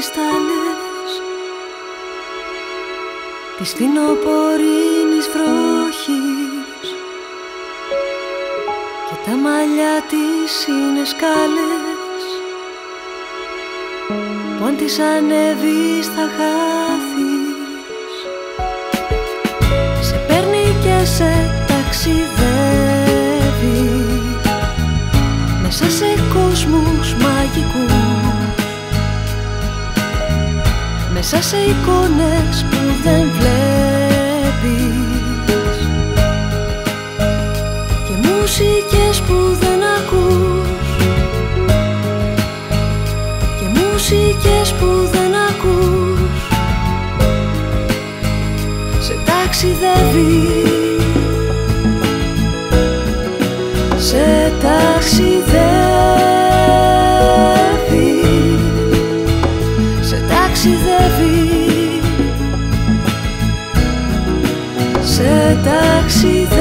σκάλες Της φθινοπορεινής βροχής. Και τα μαλλιά της είναι σκάλες. Που αν τις ανέβεις θα χάθεις. Σε παίρνει και σε Μέσα σε εικόνες που δεν βλέπεις. Και μουσικές που δεν ακούς. Και μουσικές που δεν ακούς. Σε ταξιδεύεις Σε ταξιδεύει.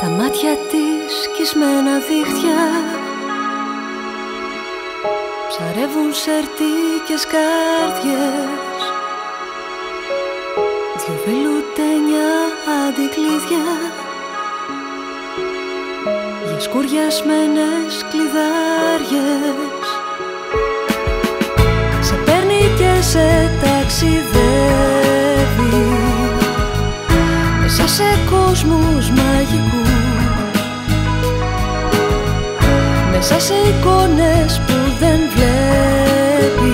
Τα μάτια της σκισμένα δίχτυα Ψαρεύουν σερτίκες καρδιές. Δυο βελουτένια αντικλείδια Για σκουριασμένες κλειδάριες Μέσα σε κόσμους μαγικούς. Μέσα σε εικόνες που δεν βλέπεις.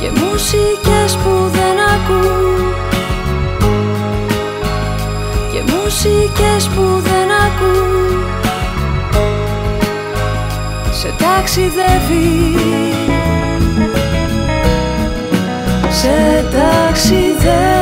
Και μουσικές που δεν ακούς. Και μουσικές που δεν ακούς. Σε ταξιδεύεις σε ταξιδεύω.